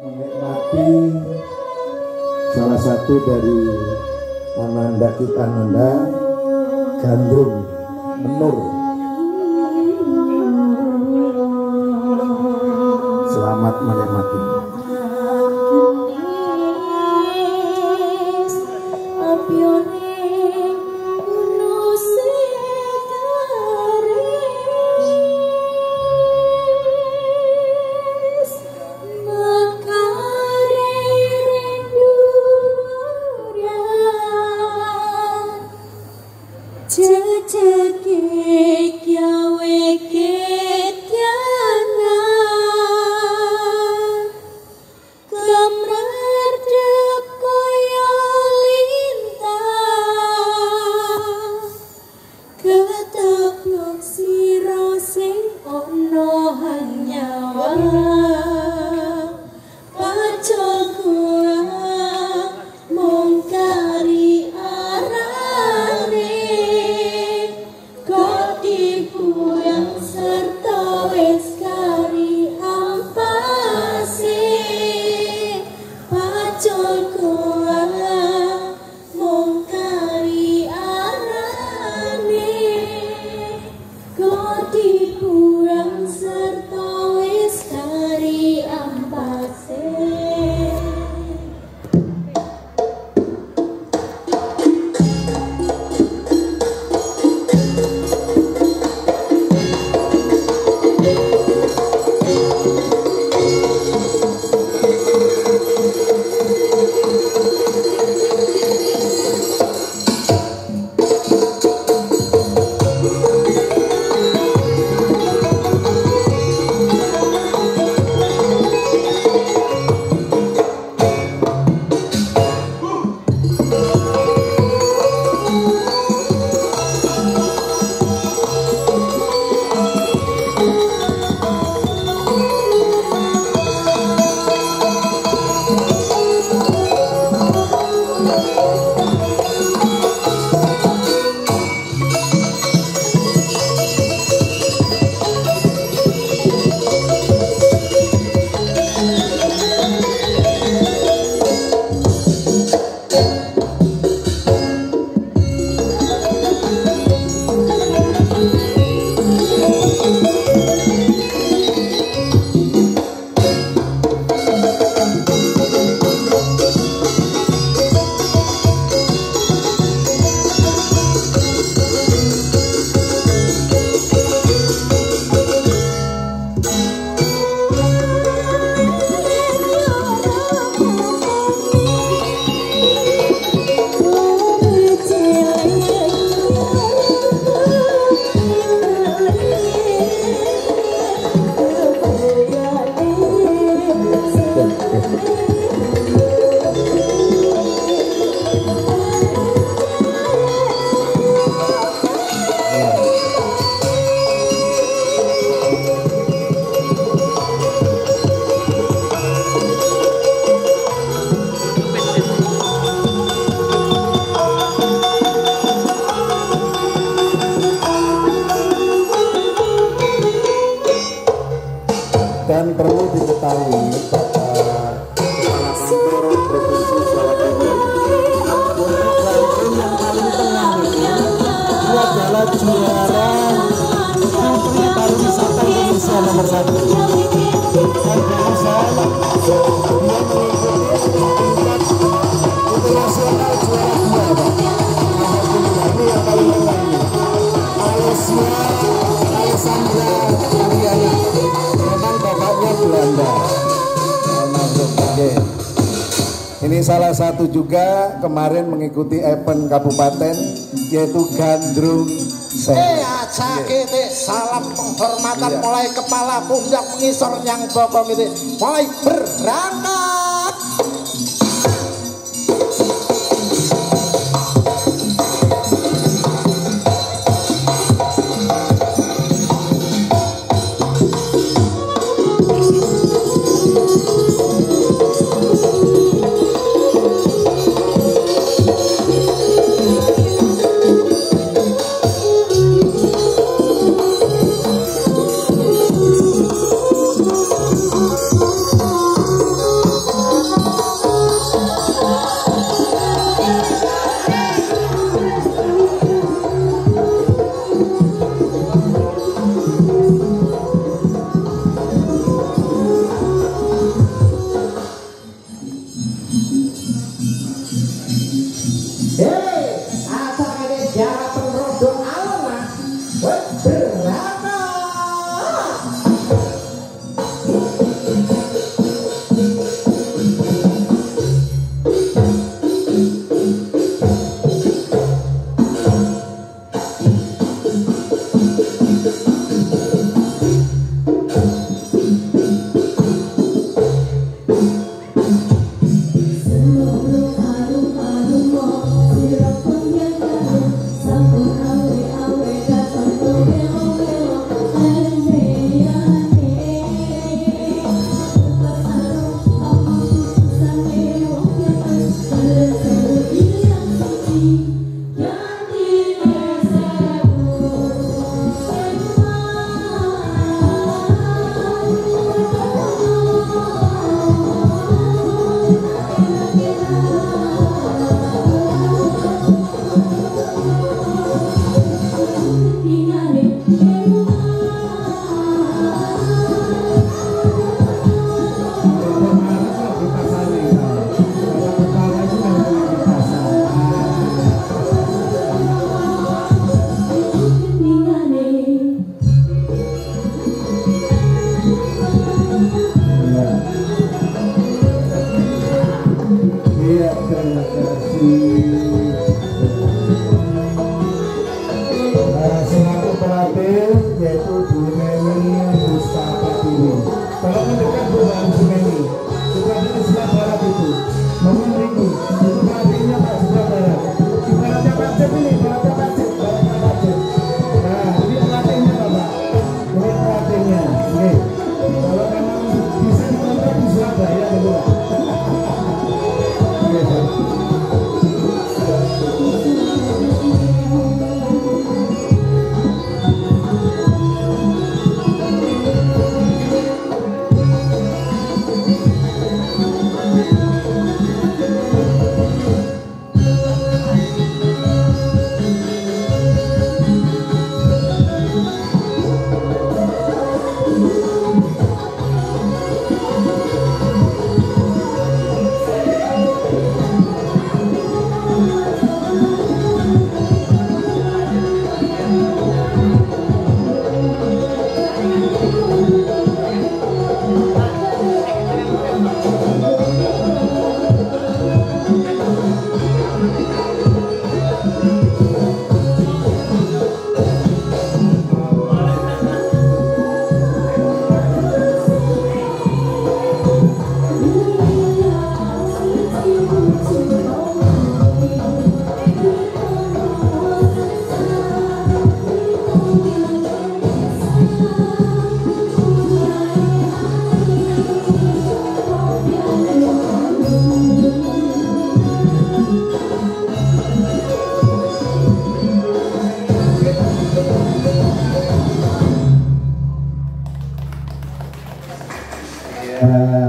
menikmati salah satu dari Ananda kita Ananda Gandrung Menur. Selamat menikmati adalah juara Menteri Pariwisata Indonesia nomor dan dia mengikuti internasional juara yang paling Malaysia Alessandra memang bapaknya Belanda ini salah satu juga kemarin mengikuti event kabupaten yaitu Gandrung Eh aja kete salam penghormatan Iya. mulai kepala pundak mengisor nyang bokong itu mulai berangkat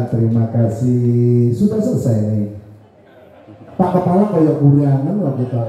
Terima kasih. Sudah selesai nih. Pak Kepala kayak kurangan loh kita.